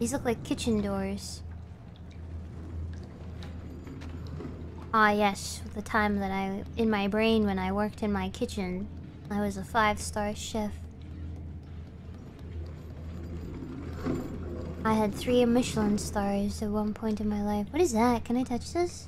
These look like kitchen doors. Ah yes, the time that I... In my brain when I worked in my kitchen. I was a five-star chef. I had three Michelin stars at one point in my life. What is that? Can I touch this?